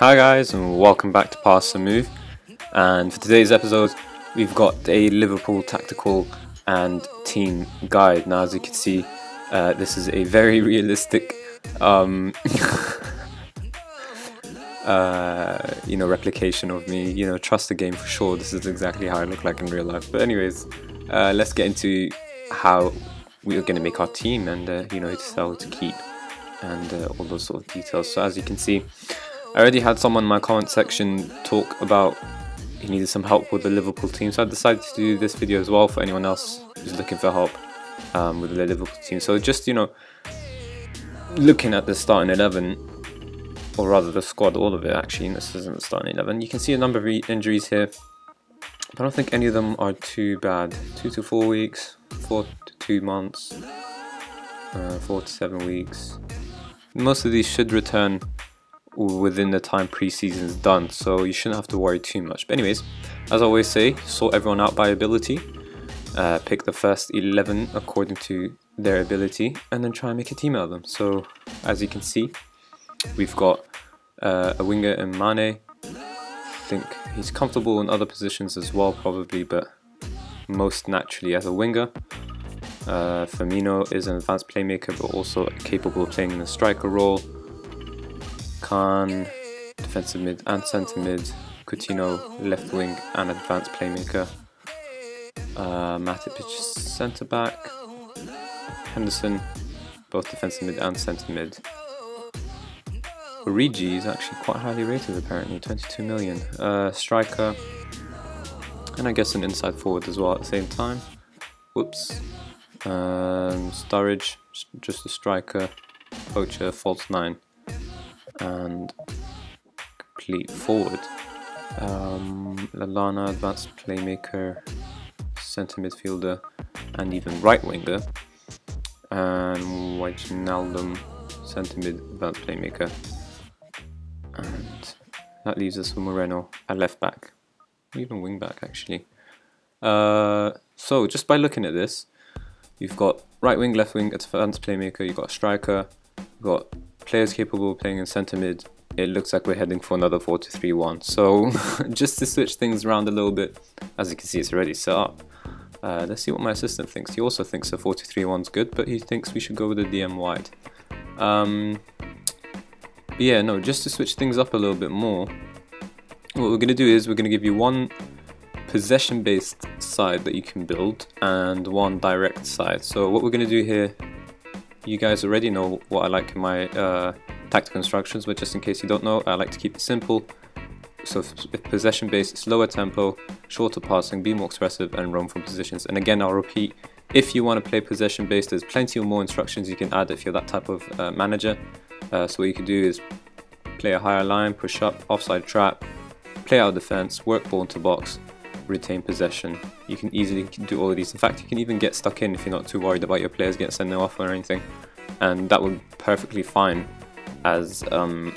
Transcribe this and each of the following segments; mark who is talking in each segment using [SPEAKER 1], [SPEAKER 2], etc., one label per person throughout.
[SPEAKER 1] Hi guys and welcome back to Pass and Move. And for today's episode we've got a Liverpool tactical and team guide. Now as you can see uh, this is a very realistic um, uh, you know replication of me. You know trust the game for sure. This is exactly how I look like in real life. But anyways uh, let's get into how we are going to make our team and uh, you know to sell to keep and uh, all those sort of details. So as you can see I already had someone in my comment section talk about he needed some help with the Liverpool team, so I decided to do this video as well for anyone else who's looking for help um, with the Liverpool team. So just, you know, looking at the starting 11, or rather the squad, all of it actually, this isn't the starting 11, you can see a number of injuries here, but I don't think any of them are too bad. Two to four weeks, four to two months, uh, four to seven weeks. Most of these should return within the time preseason is done, so you shouldn't have to worry too much. But anyways, as I always say, sort everyone out by ability. Uh, pick the first 11 according to their ability, and then try and make a team out of them. So, as you can see, we've got uh, a winger in Mane. I think he's comfortable in other positions as well, probably, but most naturally as a winger. Uh, Firmino is an advanced playmaker, but also capable of playing in a striker role. Can, defensive mid and centre mid, Coutinho, left wing and advanced playmaker, uh, Matip, centre back, Henderson, both defensive mid and centre mid. Origi is actually quite highly rated apparently, 22 million. Uh, striker, and I guess an inside forward as well at the same time. Whoops. Um, Sturridge, just a striker. Poacher, false 9 and complete forward. Um, Lallana, advanced playmaker, centre midfielder, and even right winger. And Wijnaldum, centre mid, advanced playmaker. And that leaves us with Moreno at left back, even wing back actually. Uh, so just by looking at this, you've got right wing, left wing, advanced playmaker, you've got a striker, you've got players capable of playing in centre mid, it looks like we're heading for another 4-2-3-1. So just to switch things around a little bit, as you can see it's already set up. Uh, let's see what my assistant thinks. He also thinks a 4-2-3-1 is good, but he thinks we should go with a DM wide. Um, yeah, no, just to switch things up a little bit more, what we're going to do is we're going to give you one possession-based side that you can build and one direct side. So what we're going to do here you guys already know what I like in my uh, tactical instructions, but just in case you don't know, I like to keep it simple. So if possession based, it's lower tempo, shorter passing, be more expressive and roam from positions. And again, I'll repeat, if you want to play possession based, there's plenty of more instructions you can add if you're that type of uh, manager. Uh, so what you can do is play a higher line, push up, offside trap, play out defense, work ball into box, retain possession. You can easily do all of these. In fact, you can even get stuck in if you're not too worried about your players getting sent off or anything. And that would perfectly fine as um,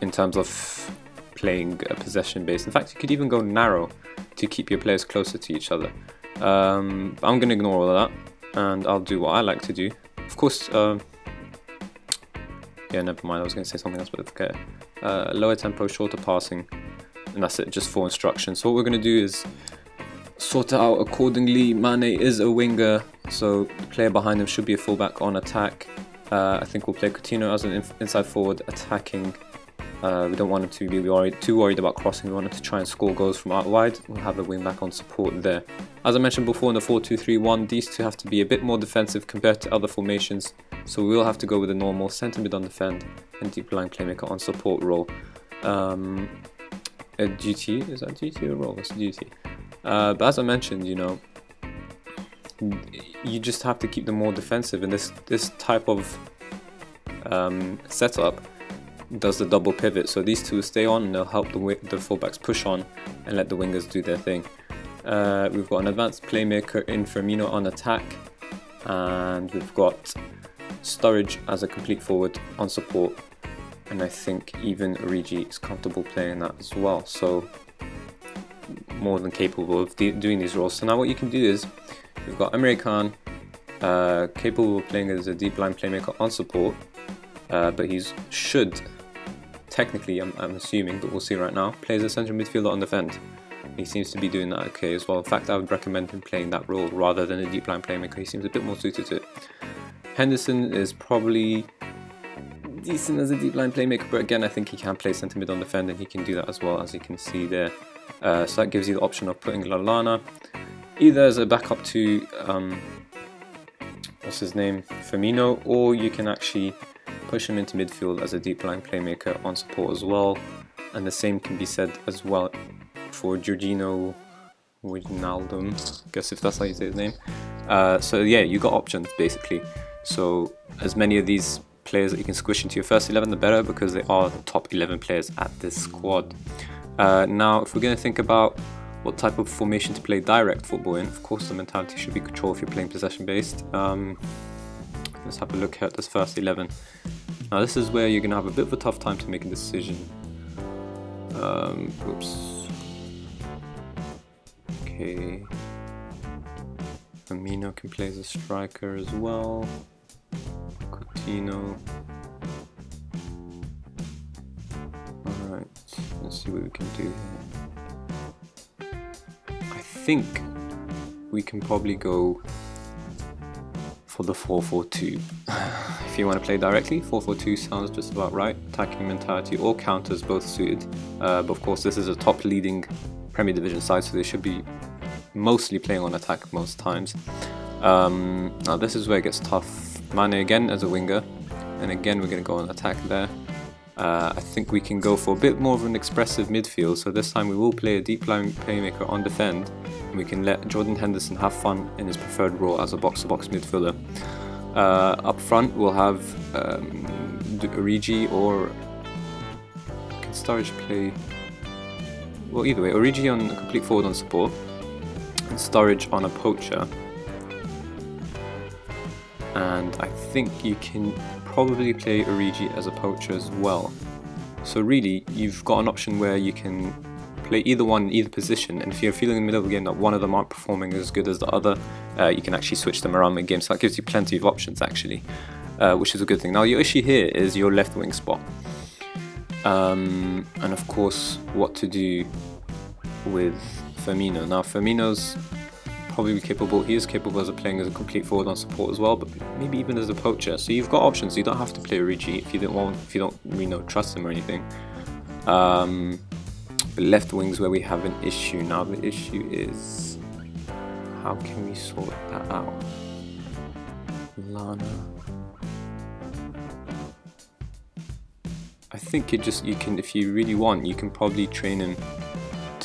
[SPEAKER 1] in terms of playing a possession base. In fact, you could even go narrow to keep your players closer to each other. Um, I'm going to ignore all of that and I'll do what I like to do. Of course, uh, yeah, never mind, I was going to say something else, but okay. Uh, lower tempo, shorter passing, and that's it, just four instructions. So what we're going to do is sort it out accordingly. Mane is a winger, so the player behind him should be a fullback on attack. Uh, I think we'll play Coutinho as an inside forward attacking. Uh, we don't want him to be worried, too worried about crossing. We want him to try and score goals from out wide. We'll have the wing back on support there. As I mentioned before in the 4-2-3-1, these two have to be a bit more defensive compared to other formations. So we will have to go with a normal centre mid on defend and deep line playmaker on support role. Um, a duty. Is that duty or role? It's duty. Uh, but as I mentioned, you know, you just have to keep them more defensive, and this this type of um, setup does the double pivot. So these two stay on, and they'll help the the fullbacks push on and let the wingers do their thing. Uh, we've got an advanced playmaker in Firmino on attack, and we've got Sturridge as a complete forward on support and I think even Origi is comfortable playing that as well so more than capable of doing these roles so now what you can do is we've got Emre Can uh, capable of playing as a deep line playmaker on support uh, but he should technically, I'm, I'm assuming, but we'll see right now, plays as a central midfielder on defend. He seems to be doing that okay as well. In fact, I would recommend him playing that role rather than a deep line playmaker. He seems a bit more suited to it. Henderson is probably decent as a deep line playmaker, but again, I think he can play centre mid on defend and he can do that as well, as you can see there. Uh, so that gives you the option of putting Lallana either as a backup to um, what's his name, Firmino, or you can actually push him into midfield as a deep line playmaker on support as well. And the same can be said as well for Georginio Wijnaldum, I guess if that's how you say his name. Uh, so yeah, you got options basically. So as many of these players that you can squish into your first 11, the better because they are the top 11 players at this squad. Uh, now, if we're going to think about what type of formation to play direct football in, of course the mentality should be control if you're playing possession based. Um, let's have a look at this first 11. Now this is where you're going to have a bit of a tough time to make a decision. Um, oops. Okay. Firmino can play as a striker as well. Coutinho. We can do here. I think we can probably go for the 4-4-2. if you want to play directly, 4-4-2 sounds just about right. Attacking mentality or counters both suited. Uh, but of course this is a top leading Premier Division side so they should be mostly playing on attack most times. Um, now this is where it gets tough Mane again as a winger, and again we're going to go on attack there. Uh, I think we can go for a bit more of an expressive midfield, so this time we will play a deep line playmaker on defend, and we can let Jordan Henderson have fun in his preferred role as a box-to-box -box midfielder. Uh, up front we'll have um, Origi or can Sturridge play? Well, either way, Origi on a complete forward on support, and Sturridge on a poacher and I think you can probably play Origi as a poacher as well. So really, you've got an option where you can play either one in either position, and if you're feeling in the middle of the game that one of them aren't performing as good as the other, uh, you can actually switch them around mid-game, so that gives you plenty of options actually, uh, which is a good thing. Now your issue here is your left wing spot, um, and of course what to do with Firmino. Now Firmino's probably capable, he is capable as a playing as a complete forward on support as well, but maybe even as a poacher. So you've got options, you don't have to play Origi if you don't want, if you don't you know, trust him or anything. Um, the left wings where we have an issue. Now the issue is, how can we sort that out? Lana. I think it just, you can, if you really want, you can probably train him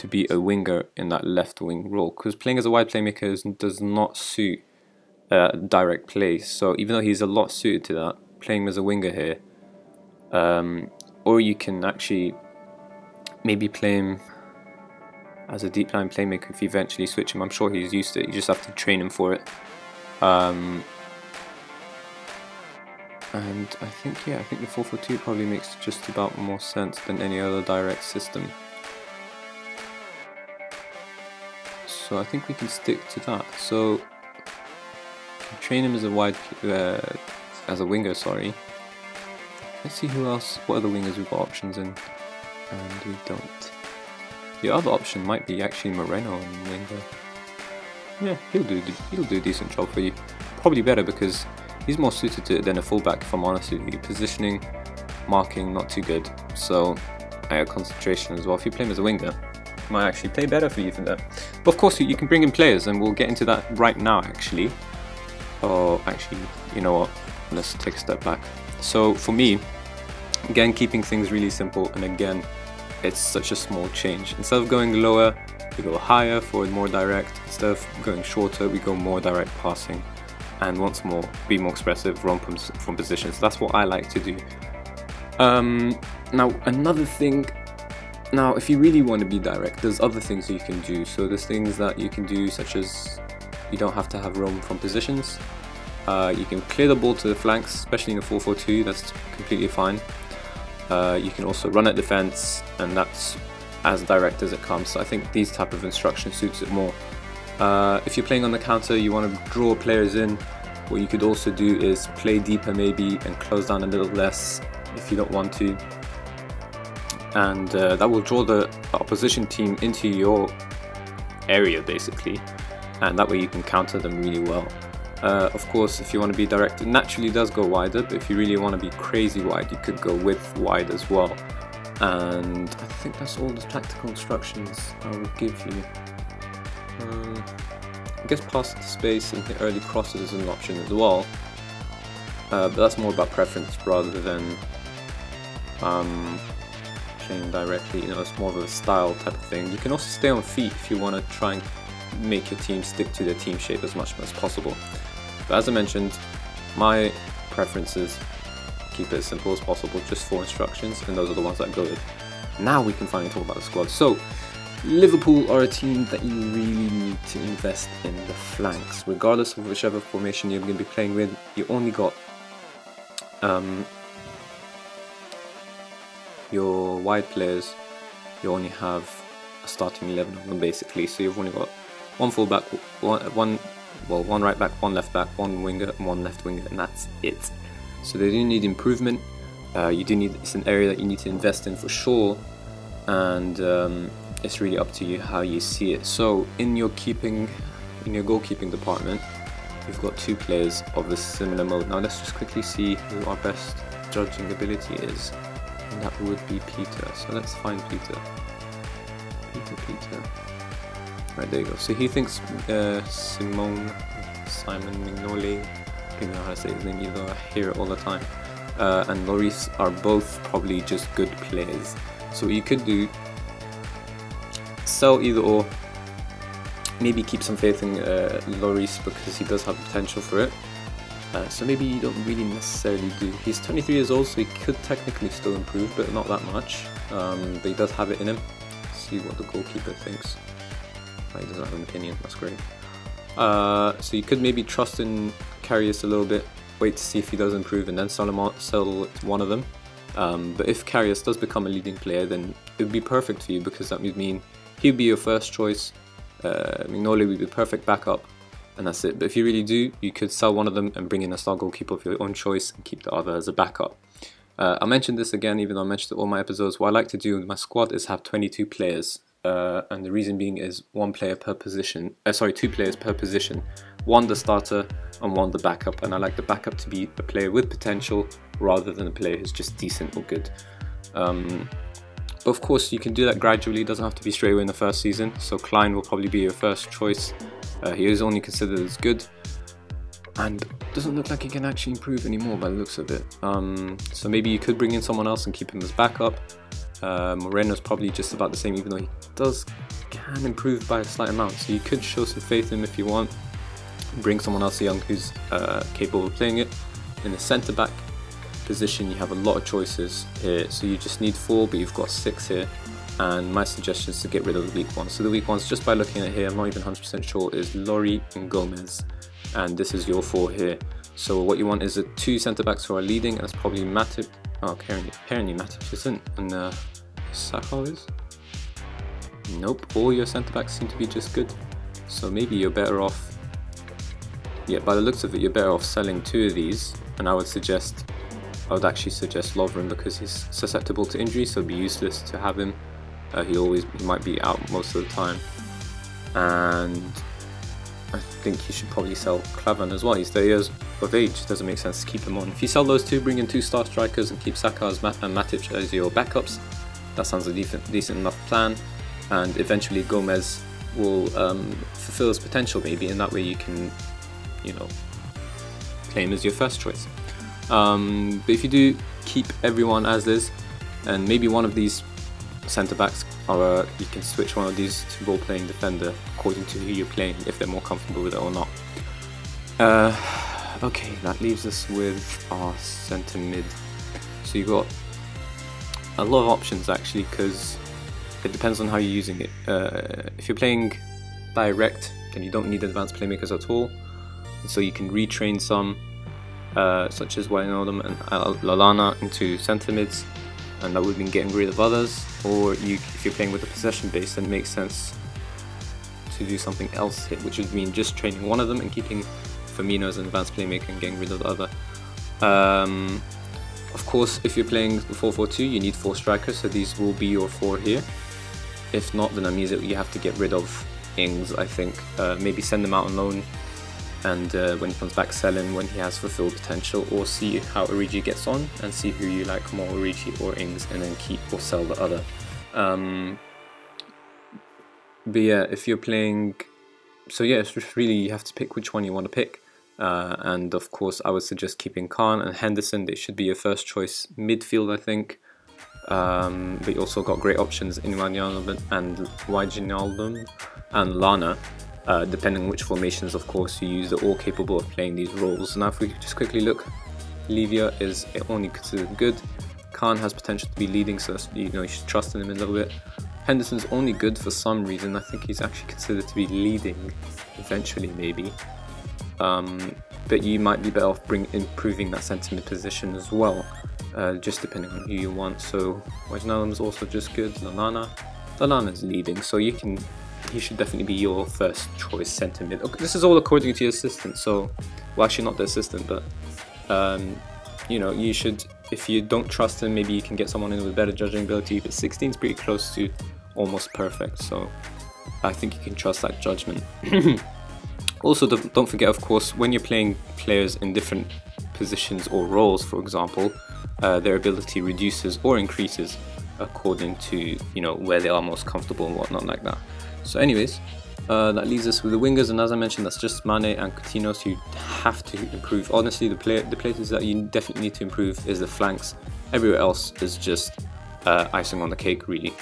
[SPEAKER 1] to be a winger in that left wing role because playing as a wide playmaker is, does not suit uh, direct play. So even though he's a lot suited to that, playing as a winger here, um, or you can actually maybe play him as a deep line playmaker if you eventually switch him. I'm sure he's used to it. You just have to train him for it. Um, and I think yeah, I think the 442 probably makes just about more sense than any other direct system. So I think we can stick to that. So train him as a wide, uh, as a winger. Sorry. Let's see who else. What other wingers we've got options in, and we don't. The other option might be actually Moreno on winger. Yeah, he'll do he'll do a decent job for you. Probably better because he's more suited to it than a fullback. If I'm honest with you, positioning, marking, not too good. So, uh, concentration as well. If you play him as a winger, might actually play better for you than that. But of course, you can bring in players, and we'll get into that right now, actually. Oh, actually, you know what? Let's take a step back. So for me, again, keeping things really simple, and again, it's such a small change. Instead of going lower, we go higher for more direct. Instead of going shorter, we go more direct passing. And once more, be more expressive, from, from positions. That's what I like to do. Um, now, another thing now, if you really want to be direct, there's other things you can do. So there's things that you can do such as you don't have to have roam from positions. Uh, you can clear the ball to the flanks, especially in a 4-4-2, that's completely fine. Uh, you can also run at defense, and that's as direct as it comes. So I think these type of instructions suits it more. Uh, if you're playing on the counter, you want to draw players in. What you could also do is play deeper maybe and close down a little less if you don't want to. And uh, that will draw the opposition team into your area basically, and that way you can counter them really well. Uh, of course, if you want to be direct, it naturally does go wider, but if you really want to be crazy wide, you could go width wide as well. And I think that's all the tactical instructions I will give you. Um, I guess pass the space and early crosses is an option as well, uh, but that's more about preference rather than um, directly. You know, it's more of a style type of thing. You can also stay on feet if you want to try and make your team stick to their team shape as much as possible. But as I mentioned, my preferences keep it as simple as possible, just four instructions, and those are the ones that go with. Now we can finally talk about the squad. So, Liverpool are a team that you really need to invest in the flanks. Regardless of whichever formation you're going to be playing with, you only got um, your wide players, you only have a starting 11 of them basically, so you've only got one fullback, one, one well, one right back, one left back, one winger, and one left winger, and that's it. So they do need improvement. Uh, you do need it's an area that you need to invest in for sure, and um, it's really up to you how you see it. So in your keeping, in your goalkeeping department, you've got two players of a similar mode. Now let's just quickly see who our best judging ability is, and that would be Peter. So let's find Peter. Peter, Peter. Right, there you go. So he thinks uh, Simone, Simon Mignolet, I don't know how to say his name either, I hear it all the time, uh, and Loris are both probably just good players. So you could do, sell either or, maybe keep some faith in uh, Loris because he does have potential for it. Uh, so maybe you don't really necessarily do. He's 23 years old, so he could technically still improve, but not that much. Um, but he does have it in him. Let's see what the goalkeeper thinks. He doesn't have an opinion, that's great. Uh, so you could maybe trust in Karius a little bit, wait to see if he does improve, and then sell, him on, sell one of them. Um, but if Karius does become a leading player, then it would be perfect for you because that would mean he'd be your first choice. Uh, would be perfect backup, and that's it. But if you really do, you could sell one of them and bring in a star goalkeeper of your own choice and keep the other as a backup. Uh, I mentioned this again, even though I mentioned it all my episodes. What I like to do with my squad is have 22 players uh, and the reason being is one player per position, uh, sorry, two players per position, one the starter and one the backup, and I like the backup to be a player with potential rather than a player who's just decent or good. Um, of course, you can do that gradually, it doesn't have to be straight away in the first season, so Clyne will probably be your first choice. Uh, he is only considered as good, and doesn't look like he can actually improve anymore by the looks of it. Um, so maybe you could bring in someone else and keep him as backup. Uh, Moreno's probably just about the same, even though he does can improve by a slight amount. So you could show some faith in him if you want. Bring someone else young who's uh, capable of playing it. In the centre back position, you have a lot of choices here. So you just need four, but you've got six here. And my suggestion is to get rid of the weak ones. So the weak ones, just by looking at here, I'm not even 100% sure, is Lloris and Gomez. And this is your four here. So what you want is the two centre backs who are leading, and that's probably Matip. Oh, apparently, apparently Matip isn't. And uh, Sakho is? Nope, all your centre backs seem to be just good. So maybe you're better off. Yeah, by the looks of it, you're better off selling two of these. And I would suggest, I would actually suggest Lovren because he's susceptible to injury, so it'd be useless to have him. Uh, he always he might be out most of the time. And I think you should probably sell Klavan as well. He's 30 years of age. It doesn't make sense to keep him on. If you sell those two, bring in two star strikers and keep Sakho as Mat and Matip as your backups, that sounds a decent, decent enough plan. And eventually Gomez will um, fulfill his potential maybe, and that way you can, you know, claim as your first choice. Um, but if you do keep everyone as is, and maybe one of these centre backs, or uh, you can switch one of these to ball playing defender according to who you're playing, if they're more comfortable with it or not. Uh, okay, that leaves us with our centre mid. So you've got a lot of options actually because it depends on how you're using it. Uh, if you're playing direct, then you don't need advanced playmakers at all. so you can retrain some, uh, such as Wijnaldum and Lallana into centre mids, and that would mean getting rid of others. Or you, if you're playing with a possession base, then it makes sense to do something else here, which would mean just training one of them and keeping Firmino as an advanced playmaker and getting rid of the other. Um, of course, if you're playing 4-4-2, you need four strikers, so these will be your four here. If not, then that means that you have to get rid of Ings, I think. Uh, maybe send them out on loan, and uh, when he comes back, sell him when he has fulfilled potential, or see how Origi gets on, and see who you like more, Origi or Ings, and then keep or sell the other. Um, but yeah, if you're playing, so yeah, it's just really you have to pick which one you want to pick. Uh, and of course, I would suggest keeping Can and Henderson. They should be your first choice midfield, I think. Um, but you also got great options in Wijnaldum and Wijnaldum and Lana. Uh, depending on which formations, of course, you use, they're all capable of playing these roles. Now, if we just quickly look, Leiva is only considered good. Can has potential to be leading, so you know you should trust in him a little bit. Henderson's only good for some reason. I think he's actually considered to be leading eventually, maybe. Um, but you might be better off bring, improving that mid position as well, uh, just depending on who you want. So Wijnaldum is also just good. Lallana, Lallana's leading, so you can. He should definitely be your first choice centre mid. Okay, this is all according to your assistant. So, well, actually not the assistant, but um, you know, you should. If you don't trust him, maybe you can get someone in with better judging ability. But 16 is pretty close to almost perfect, so I think you can trust that judgment. Also, don't forget, of course, when you're playing players in different positions or roles, for example, uh, their ability reduces or increases according to you know where they are most comfortable and whatnot like that. So, anyways, uh, that leaves us with the wingers, and as I mentioned, that's just Mane and Coutinho. So you have to improve. Honestly, the play the places that you definitely need to improve is the flanks. Everywhere else is just uh, icing on the cake, really.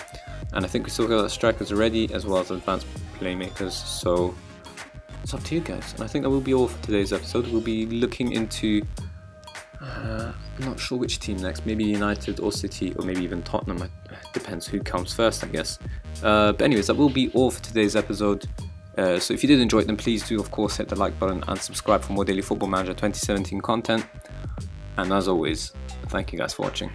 [SPEAKER 1] And I think we still got strikers already, as well as advanced playmakers. So it's up to you guys. And I think that will be all for today's episode. We'll be looking into, uh, I'm not sure which team next, maybe United or City or maybe even Tottenham. It depends who comes first, I guess. Uh, but anyways, that will be all for today's episode. Uh, so if you did enjoy it, then please do, of course, hit the like button and subscribe for more Daily Football Manager 2017 content. And as always, thank you guys for watching.